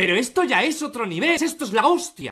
Pero esto ya es otro nivel. Esto es la hostia.